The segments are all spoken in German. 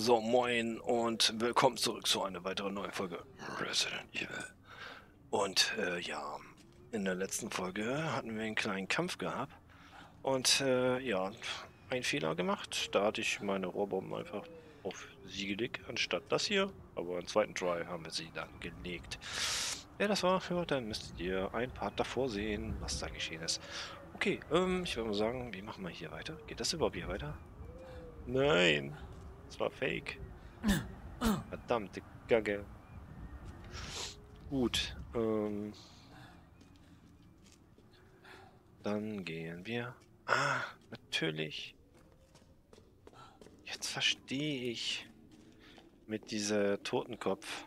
So, moin und willkommen zurück zu einer weiteren neuen Folge Resident Evil. Und äh, ja, in der letzten Folge hatten wir einen kleinen Kampf gehabt und äh, ja, einen Fehler gemacht. Da hatte ich meine Rohrbomben einfach auf sie gelegt, anstatt das hier. Aber im zweiten Try haben wir sie dann gelegt. Wer das war, ja, dann müsstet ihr ein Part davor sehen, was da geschehen ist. Okay, ähm, ich würde mal sagen, wie machen wir hier weiter? Geht das überhaupt hier weiter? Nein, das war fake. Verdammte Gagge. Gut, ähm... Dann gehen wir... Ah, natürlich. Jetzt verstehe ich. Mit dieser Totenkopf.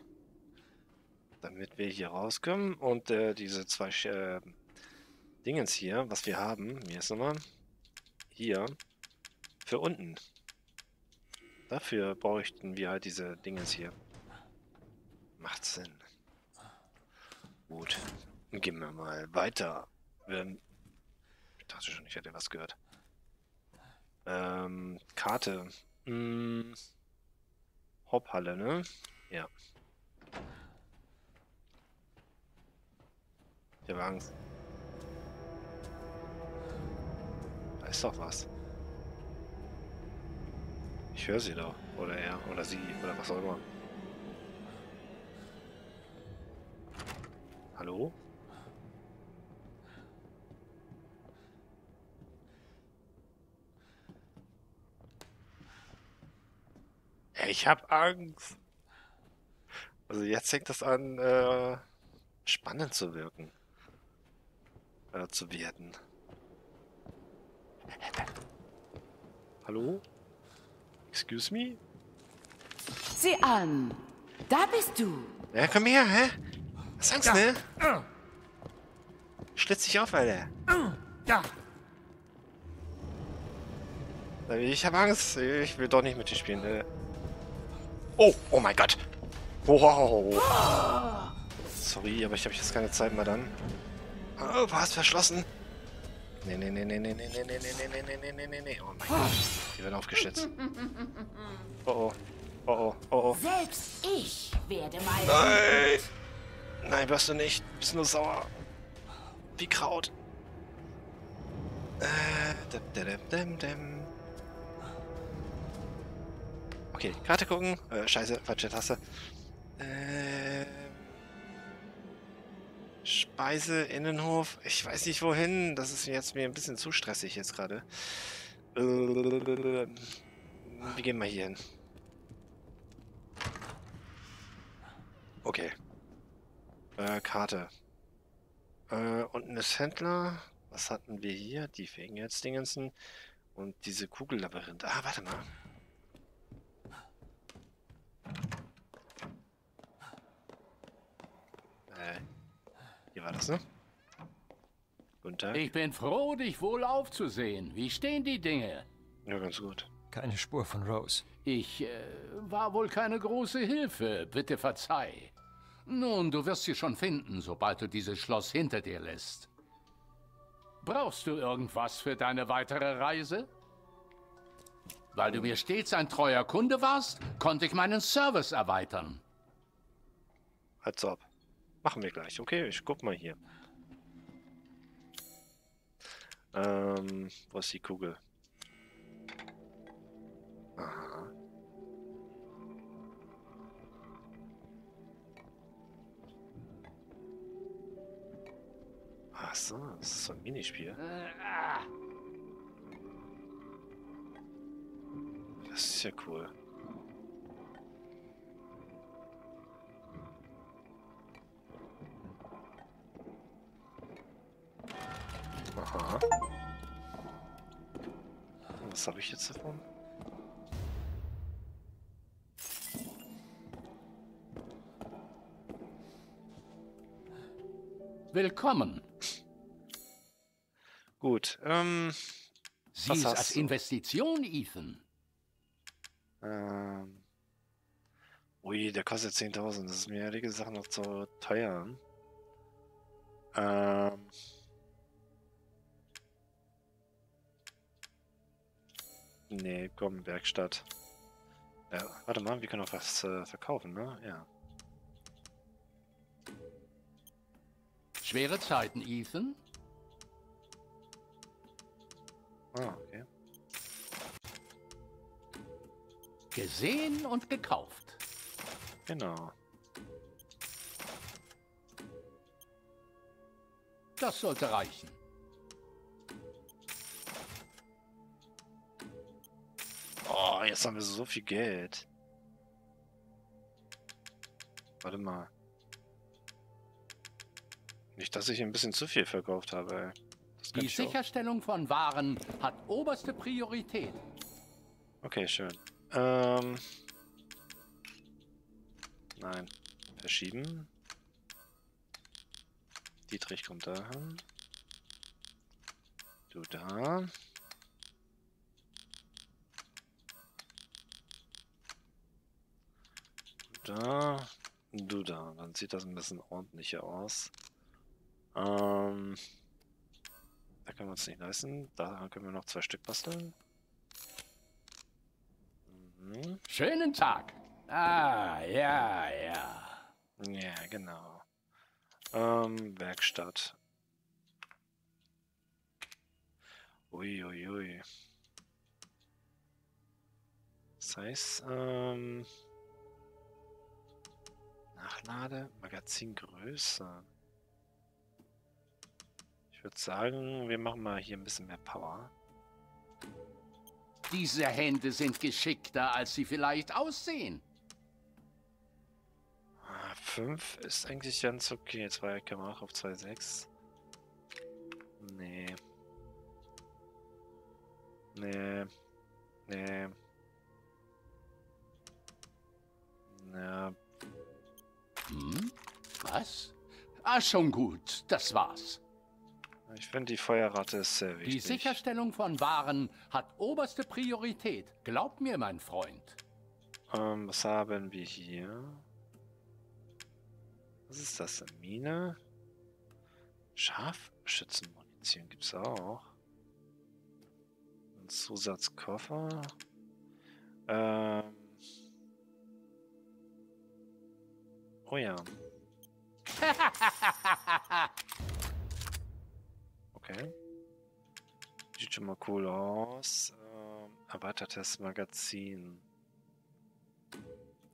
Damit wir hier rauskommen und äh, diese zwei äh, Dingens hier, was wir haben, hier ist nochmal, hier, für unten. Dafür bräuchten wir halt diese Dingens hier. Macht Sinn. Gut, dann gehen wir mal weiter. Ähm, ich dachte schon, ich hätte was gehört. Ähm, Karte. Hm. Haupthalle, ne? Ja. Ich habe Angst. Da ist doch was. Ich höre sie doch. Oder er. Oder sie. Oder was auch immer. Hallo? Ich hab Angst. Also jetzt fängt das an, äh, spannend zu wirken. Äh, zu werden. Hallo? Excuse me? Sieh an. Da bist du. Ja, komm her, hä? Was Angst, ne? Schlitz dich auf, Alter. Ja. Ich hab Angst. Ich will doch nicht mit dir spielen. Äh. Oh, oh mein Gott. Wow. Sorry, aber ich habe jetzt keine Zeit mehr dann. Oh, was verschlossen? Nee, nee, nee, nee, nee, nee, nee, nee, nee, nee, nee, nee, nee, nee, nee. Oh mein Gott. Die werden aufgeschätzt. Oh oh. Oh oh. Oh oh. Selbst ich werde mal. Nein! Nein, wirst du nicht. Bist nur sauer. Wie Kraut. Äh, dim, dim, dim. Okay, Karte gucken. Äh, scheiße, falsche Taste. Äh, Speise, Innenhof. Ich weiß nicht wohin. Das ist jetzt mir ein bisschen zu stressig jetzt gerade. Wie gehen wir hier hin? Okay. Äh, Karte. Äh, unten ist Händler. Was hatten wir hier? Die fegen jetzt Dingensen. Und diese Kugellabyrinth. Ah, warte mal. Äh, hier war das, ne? Guten Tag. Ich bin froh, dich wohl aufzusehen. Wie stehen die Dinge? Ja, ganz gut. Keine Spur von Rose. Ich äh, war wohl keine große Hilfe, bitte verzeih. Nun, du wirst sie schon finden, sobald du dieses Schloss hinter dir lässt. Brauchst du irgendwas für deine weitere Reise? Weil du mir stets ein treuer Kunde warst, konnte ich meinen Service erweitern. Als ob. Machen wir gleich. Okay, ich guck mal hier. Ähm, wo ist die Kugel? Aha. Ach so, das ist so ein Minispiel. Das ist ja cool. Aha. Was habe ich jetzt davon? Willkommen. Gut, ähm, es hast als du? Investition, Ethan. ähm. Ui, der kostet 10.000. Das ist mir ehrlich gesagt noch zu teuer. Ähm. Nee, komm, Werkstatt. Ja, warte mal, wir können auch was äh, verkaufen, ne? Ja. Schwere Zeiten, Ethan? Ah, okay. Gesehen und gekauft. Genau. Das sollte reichen. Oh, jetzt haben wir so viel Geld. Warte mal. Nicht, dass ich ein bisschen zu viel verkauft habe, Die. Sicherstellung von Waren hat oberste Priorität. Okay, schön. Ähm. Nein. Verschieben. Dietrich kommt dahin. Du da. Da. Du da. Dann sieht das ein bisschen ordentlicher aus. Ähm. Da können wir uns nicht leisten. Da können wir noch zwei Stück basteln. Mhm. Schönen Tag. Ah, ja, ja. Ja, genau. Ähm, Werkstatt. Uiuiui. Ui, ui. Das heißt, ähm, Nachlade, Magazingröße. Ich würde sagen, wir machen mal hier ein bisschen mehr Power. Diese Hände sind geschickter, als sie vielleicht aussehen. 5 ist eigentlich ganz okay. 2 kann man auch auf 2,6. Nee. Nee. Nee. Ja, Hm? Was? Ah, schon gut. Das war's. ich finde die Feuerrate ist sehr Die wichtig. Sicherstellung von Waren hat oberste Priorität. Glaub mir, mein Freund. Ähm, was haben wir hier? Was ist das? Eine Mine? Scharfschützenmunition gibt's auch. Ein Zusatzkoffer. Ähm. Oh ja. Okay. Sieht schon mal cool aus. Ähm, erweitertes Magazin.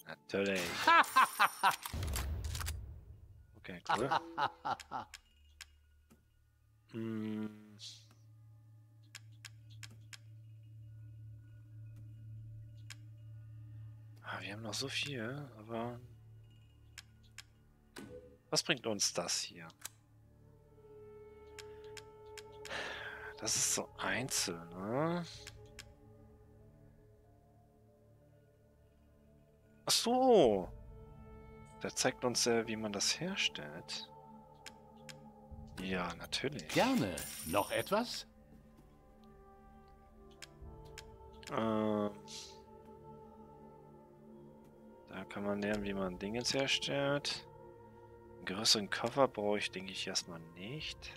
Natürlich. Okay, cool. Hm. Ah, wir haben noch so viel, aber... Was bringt uns das hier? Das ist so einzeln, ne? Ach so. Der zeigt uns, äh, wie man das herstellt. Ja, natürlich. Gerne. Noch etwas? Ähm, da kann man lernen, wie man Dingens herstellt. Größeren Koffer brauche ich, denke ich, erstmal nicht.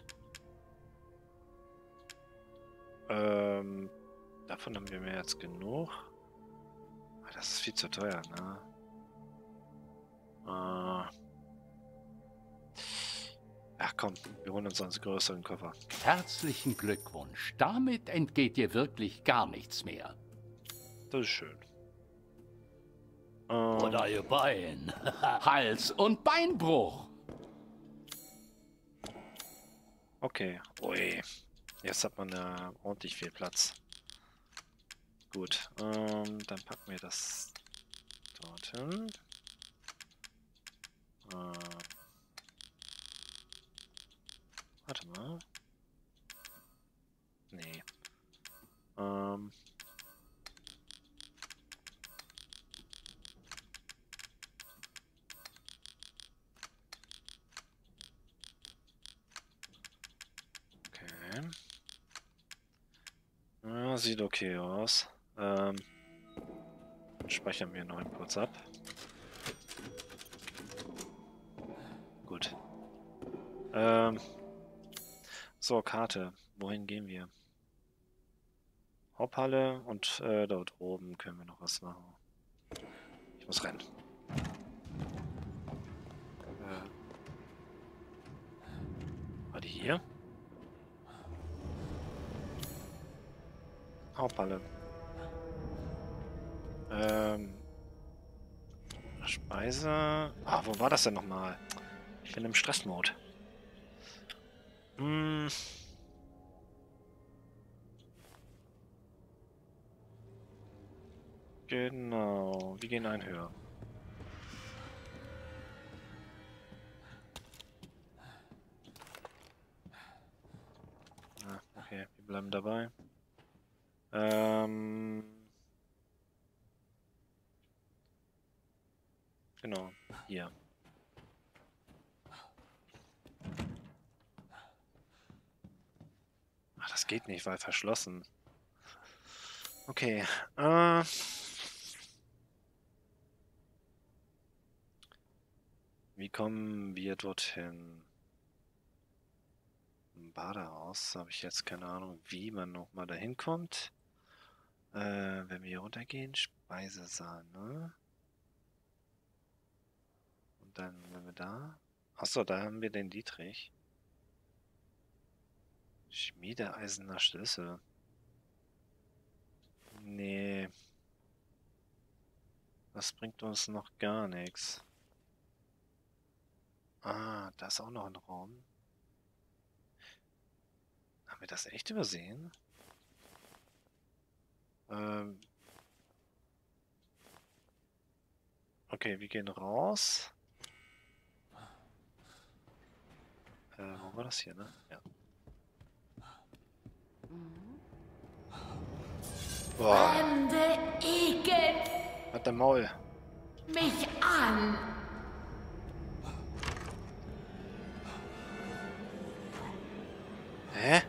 Ähm, davon haben wir mehr als genug. Ah, Das ist viel zu teuer, ne? Äh, Ach komm, wir holen uns einen größeren Koffer. Herzlichen Glückwunsch. Damit entgeht dir wirklich gar nichts mehr. Das ist schön. Ähm, Oder ihr Bein. Hals- und Beinbruch. Okay. Ui. Jetzt hat man äh, ordentlich viel Platz. Gut. Ähm, dann packen wir das dorthin. Äh, warte mal. Nee. Ähm. Okay. Ja, sieht okay aus. Ähm, speichern wir noch kurz ab. Gut. Ähm, so, Karte. Wohin gehen wir? Haupthalle und äh, dort oben können wir noch was machen. muss rennen. Äh. War die hier? Haupthalle. Ähm. Speise. Ah, wo war das denn nochmal? Ich bin im Stressmode. Hm. Genau, wir gehen ein höher. Ah, okay, wir bleiben dabei. Ähm. Genau, hier. Ach, das geht nicht, weil verschlossen. Okay, äh. Wie kommen wir dorthin? Badehaus habe ich jetzt keine Ahnung, wie man nochmal dahin kommt. Äh, wenn wir hier runtergehen, Speisesaal, ne? Und dann, wenn wir da... Achso, da haben wir den Dietrich. Schmiedeeisener Schlüssel. Nee. Das bringt uns noch gar nichts. Ah, da ist auch noch ein Raum. Haben wir das echt übersehen? Ähm. Okay, wir gehen raus. Äh, wo war das hier, ne? Ja. Boah, Fremde Ekel hat der Maul. mich an. Hä?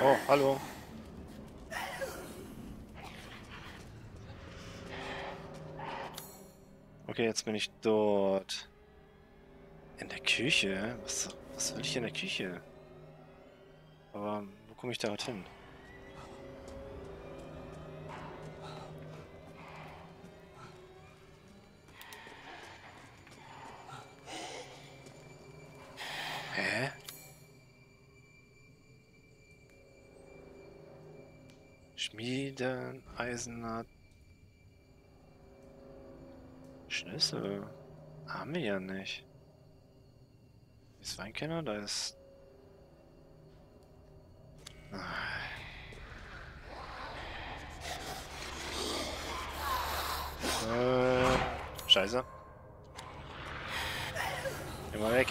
Oh, hallo. Okay, jetzt bin ich dort. In der Küche? Was, was will ich in der Küche? Aber wo komme ich da halt hin? Schmieden, Eisener Schlüssel. Haben wir ja nicht. Ist Weinkenner? Da ist. Äh, Scheiße. Mal weg.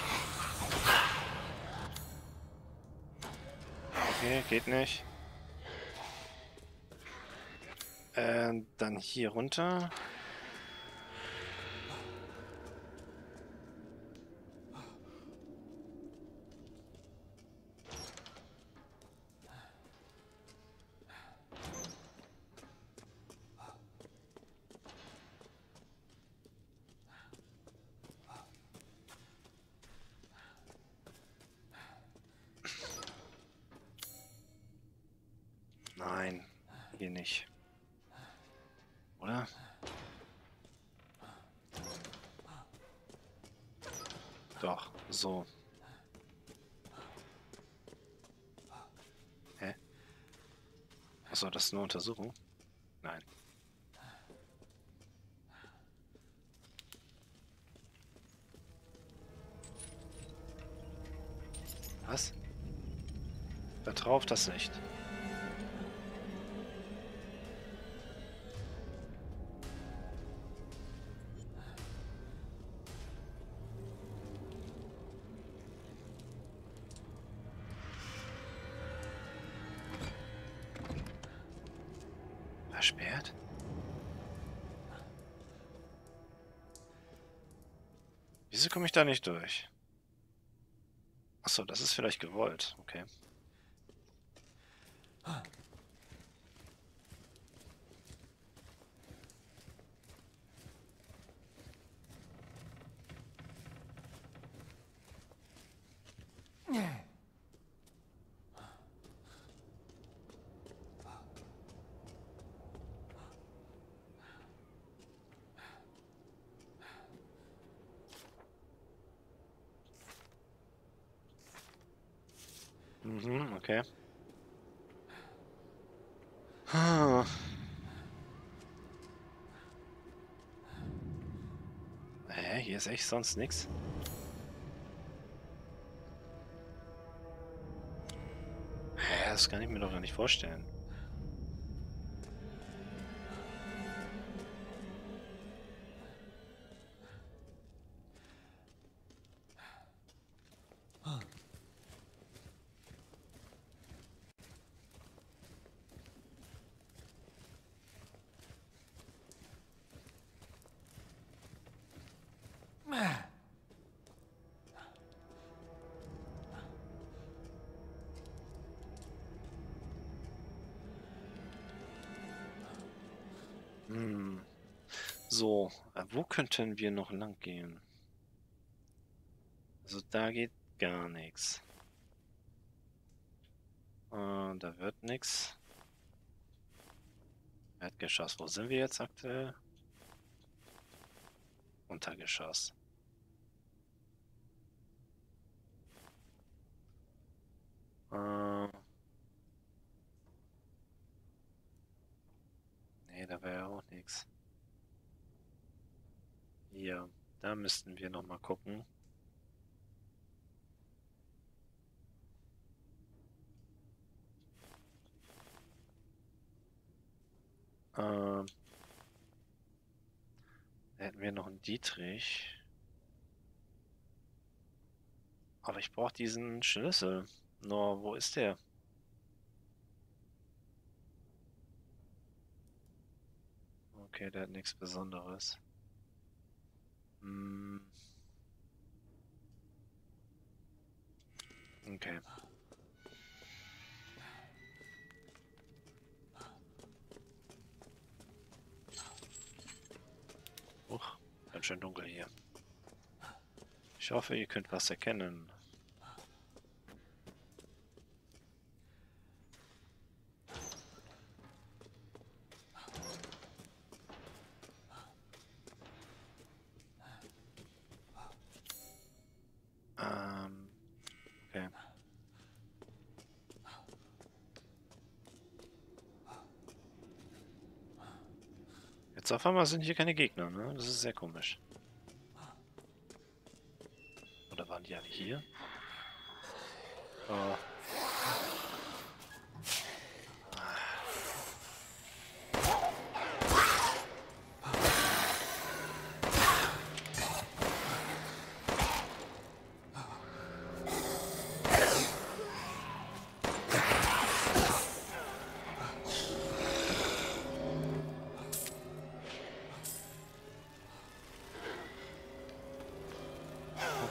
Okay, geht nicht. Äh, dann hier runter. Nein, hier nicht. Oder? Doch, so. Hä? Achso, das ist eine Untersuchung? Nein. Was? Da drauf das nicht. Komme ich da nicht durch? Achso, das ist vielleicht gewollt. Okay. Okay. Ah. Hä, hier ist echt sonst nichts. Hä, das kann ich mir doch gar nicht vorstellen. Hm. So, äh, wo könnten wir noch lang gehen? Also da geht gar nichts. Äh, da wird nichts. Erdgeschoss, wo sind wir jetzt aktuell? Untergeschoss. Äh, nee, da wäre ja auch nichts. Hier, da müssten wir noch mal gucken. Ähm, da hätten wir noch einen Dietrich. Aber ich brauche diesen Schlüssel. Nur, wo ist der? Okay, der hat nichts Besonderes. Hm. Okay. Uch, ganz schön dunkel hier. Ich hoffe, ihr könnt was erkennen. Einmal sind hier keine Gegner, ne? Das ist sehr komisch. Oder waren die alle hier? Oh.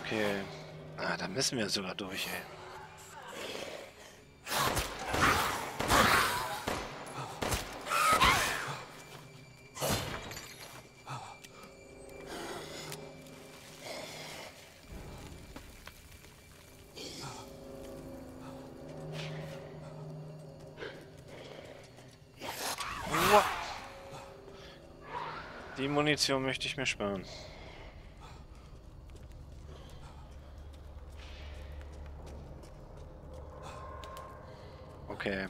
Okay. Ah, da müssen wir sogar durch, ey. Die Munition möchte ich mir sparen. Okay.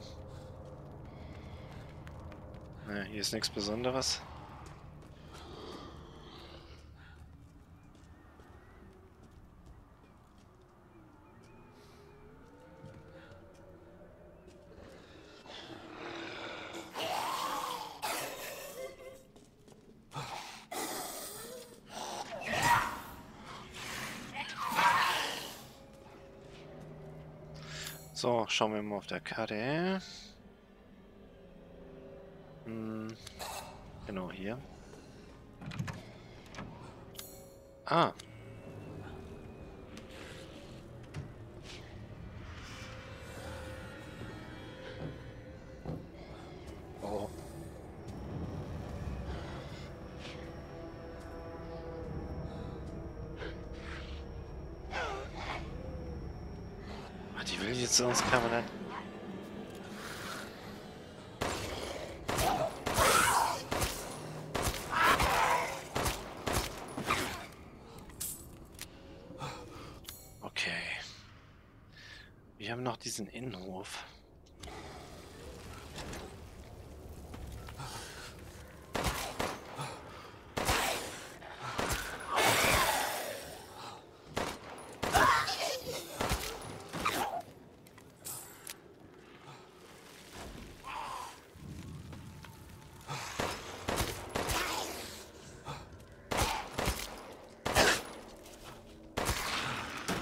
Ne, hier ist nichts Besonderes. So, schauen wir mal auf der Karte. Hm, genau hier. Ah. Will jetzt uns. Okay. Wir haben noch diesen Innenhof.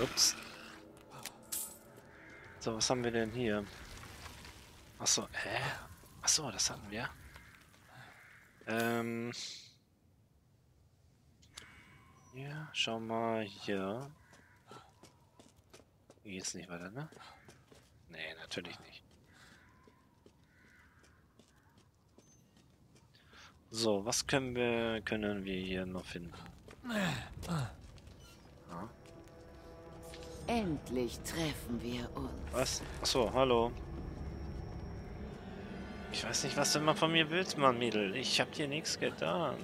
Ups. So, was haben wir denn hier? Achso, hä? Achso, das hatten wir. Ähm. Ja, schau mal hier. Hier geht's nicht weiter, ne? Nee, natürlich nicht. So, was können wir können wir hier noch finden? Endlich treffen wir uns. Was? Achso, hallo. Ich weiß nicht, was du immer von mir willst, Mann, Mädel. Ich hab dir nichts getan.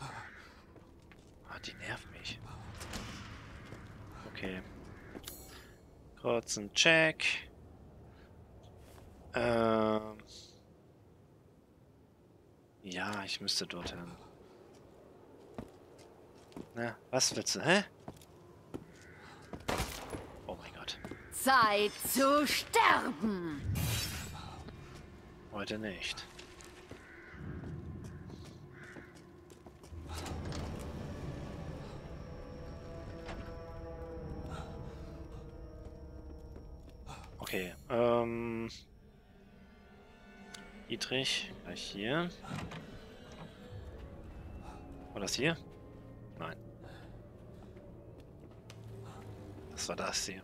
Ah, die nervt mich. Okay. Kurzen Check. Ähm. Ja, ich müsste dorthin. Na, was willst du, hä? Oh mein Gott. Zeit zu sterben. Heute nicht. Dietrich, gleich hier. War das hier? Nein. Das war das hier.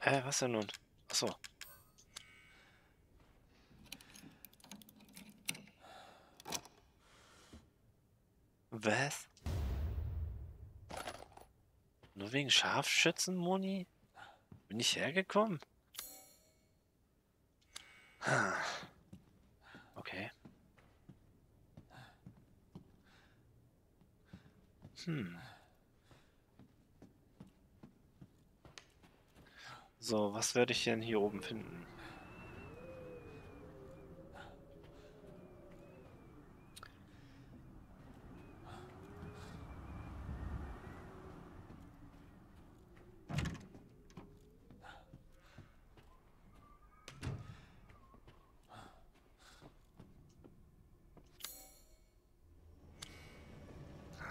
Hä, was denn nun? Achso. Was? Nur wegen Scharfschützen, Moni? Bin ich hergekommen? Okay. Hm. So, was werde ich denn hier oben finden?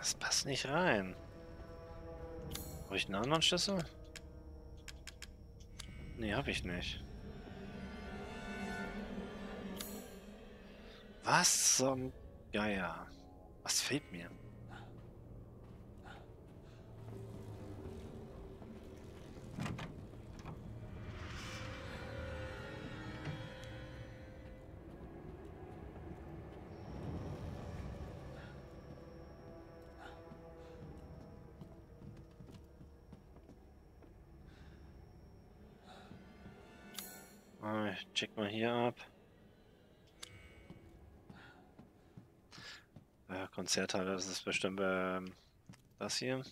Das passt nicht rein. Habe ich einen anderen Schlüssel? Nee, habe ich nicht. Was zum Geier? Was fehlt mir? Check mal hier ab. Ja, Konzerthalle, das ist bestimmt ähm, das hier.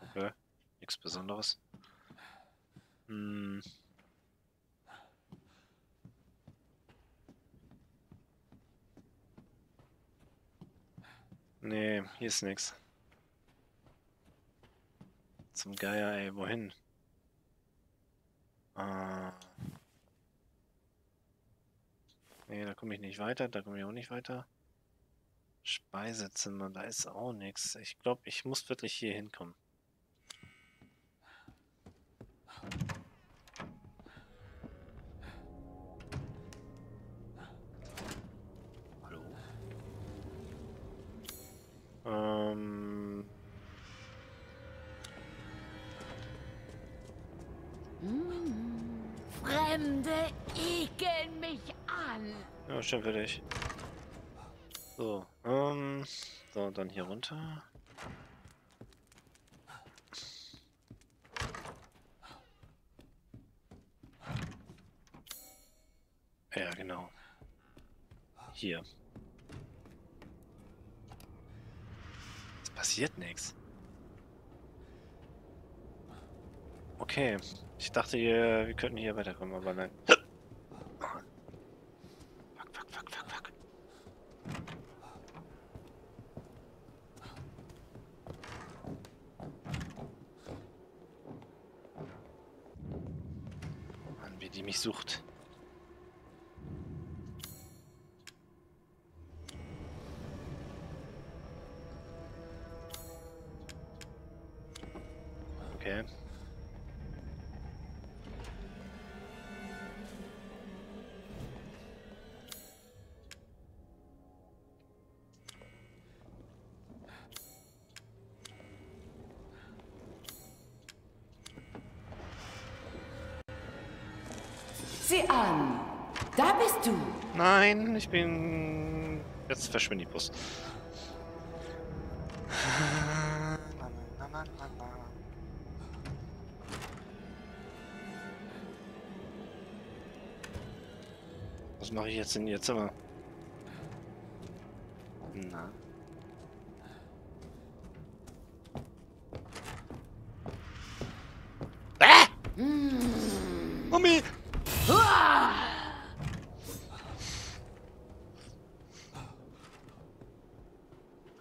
Okay, nichts Besonderes. Hm. Nee, hier ist nix. Zum Geier, ey, wohin? Ah. Nee, da komme ich nicht weiter, da komme ich auch nicht weiter. Speisezimmer, da ist auch nichts. Ich glaube, ich muss wirklich hier hinkommen. bestimmt für dich. So, ähm, so, dann hier runter. Ja, genau. Hier. Es passiert nichts. Okay. Ich dachte, wir könnten hier weiterkommen, aber nein. Nein, ich bin. Jetzt verschwinde ich Bus. Was mache ich jetzt in ihr Zimmer? Na. Ah! Mami!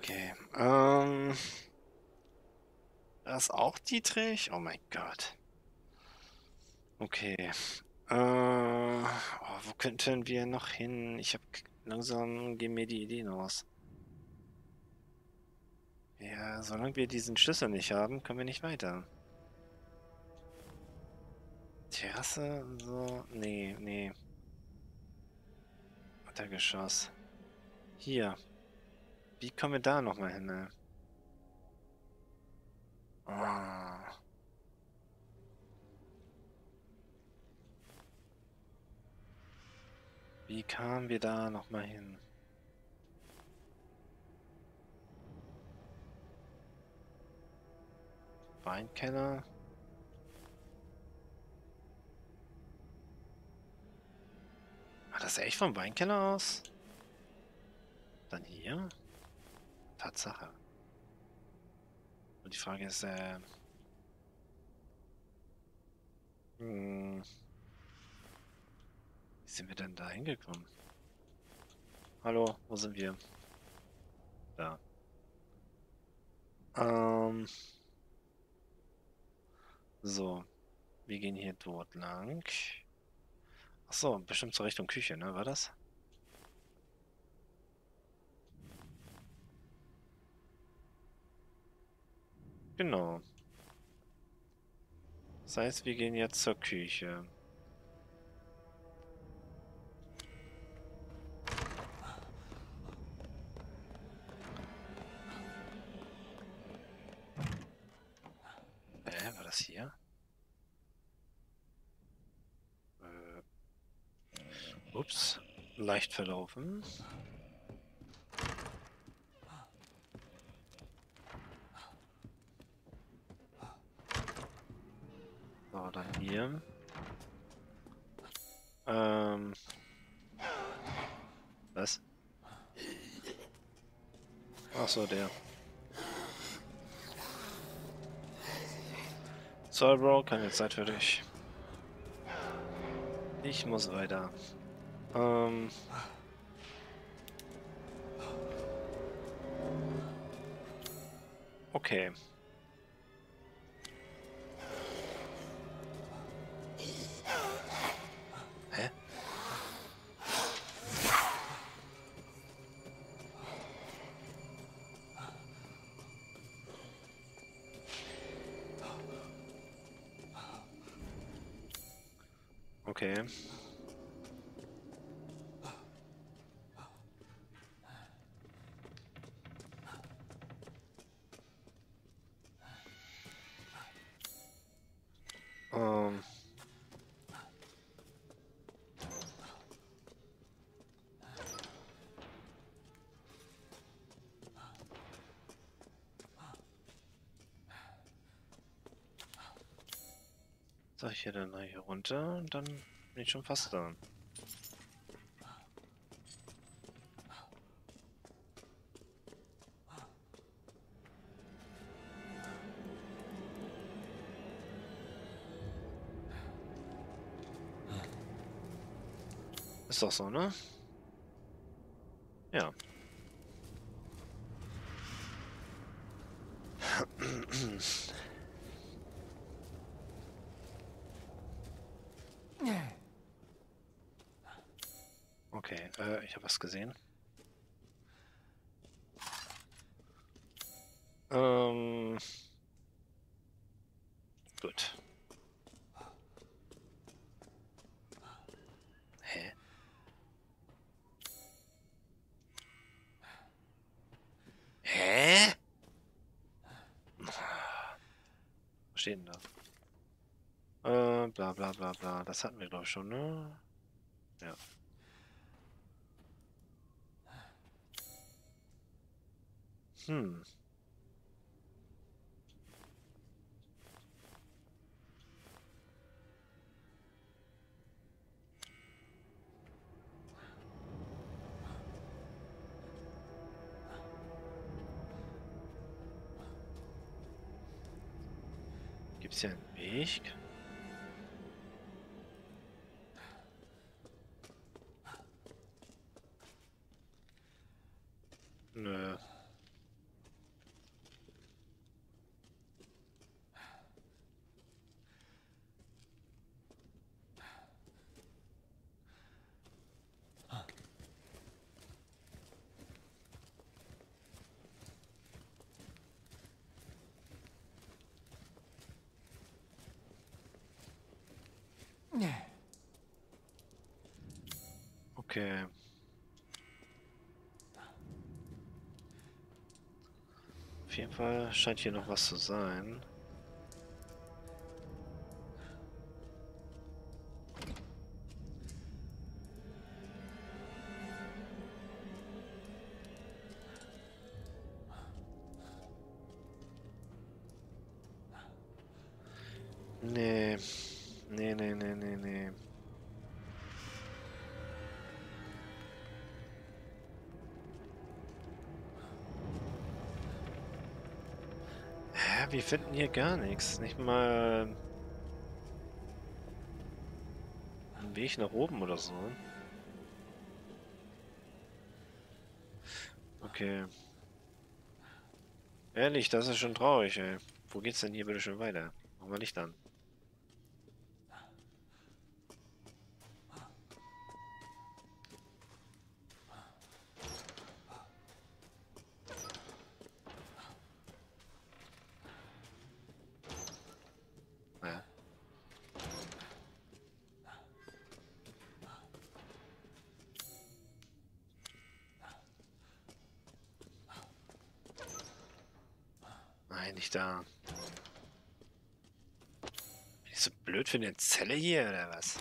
Okay, ähm. Das ist auch Dietrich? Oh mein Gott. Okay. Äh, oh, wo könnten wir noch hin? Ich habe langsam gehen mir die Ideen aus. Ja, solange wir diesen Schlüssel nicht haben, kommen wir nicht weiter. Terrasse so? Nee, nee. Untergeschoss. Hier. Wie kommen wir da nochmal hin? Ne? Ah. Wie kamen wir da nochmal hin? Weinkeller? War das echt vom Weinkeller aus? Dann hier? Tatsache. Und die Frage ist, äh... Hm, wie sind wir denn da hingekommen? Hallo, wo sind wir? Da. Ähm... So. Wir gehen hier dort lang. Ach so, bestimmt zur Richtung Küche, ne? War das? Genau. Das heißt, wir gehen jetzt zur Küche. Äh, war das hier? Äh, ups, leicht verlaufen. Hier. Ähm. Was? Ach so, der. Sorry, Bro, keine Zeit für dich. Ich muss weiter. Ähm. Okay. Sag ich ja dann hier runter und dann bin ich schon fast da. Ist doch so, ne? Ja. Ich gesehen. Ähm. Gut. Hä? Hä? Was steht denn da? Äh, bla bla bla bla. Das hatten wir doch schon, ne? Ja. Hm. Gibt's hier einen Weg? Okay. Auf jeden Fall scheint hier noch was zu sein. Wir finden hier gar nichts. Nicht mal einen Weg nach oben oder so. Okay. Ehrlich, das ist schon traurig, ey. Wo geht's denn hier bitte schon weiter? Machen wir Licht an. Nicht da. Bin ich so blöd für eine Zelle hier oder was?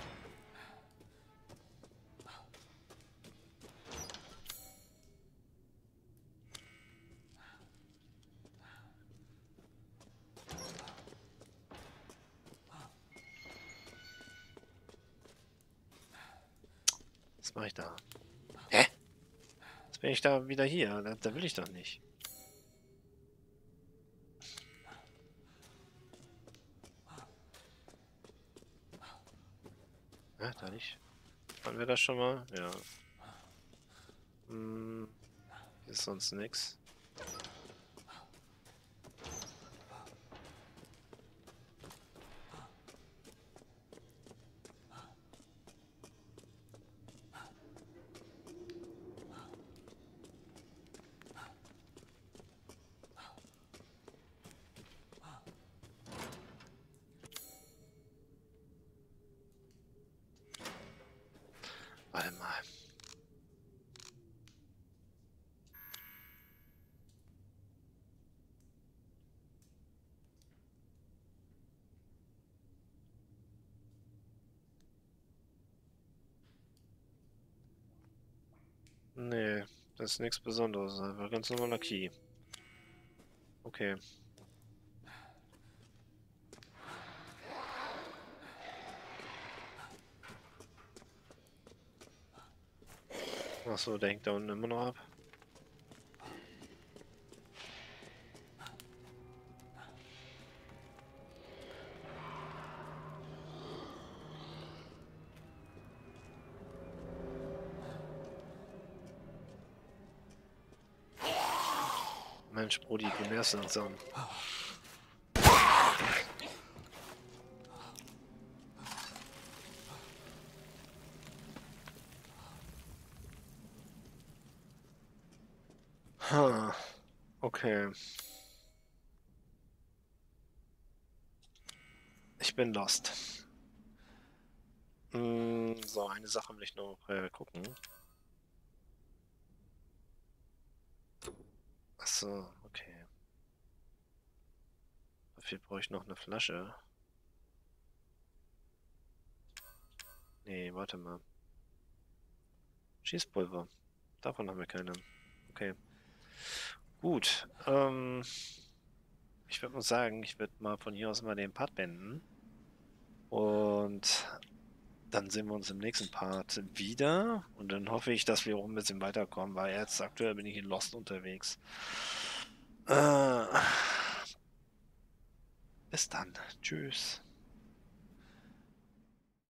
Was mache ich da? Hä? Jetzt bin ich da wieder hier. Da, da will ich doch nicht. Wir schon mal? Ja. Hm, hier ist sonst nix. Warte mal. Nee, das ist nichts Besonderes. Einfach ganz normaler Key. Okay. Achso, der hängt da unten immer noch ab. Mensch, Brody, du wärst langsam. Okay. Ich bin lost. Hm, so, eine Sache will ich noch äh, gucken. Achso, okay. Dafür brauche ich noch eine Flasche. Nee, warte mal. Schießpulver. Davon haben wir keine. Okay. Gut. Ähm, ich würde mal sagen, ich würde mal von hier aus mal den Part beenden. Und dann sehen wir uns im nächsten Part wieder. Und dann hoffe ich, dass wir auch ein bisschen weiterkommen, weil jetzt aktuell bin ich in Lost unterwegs. Äh, bis dann. Tschüss.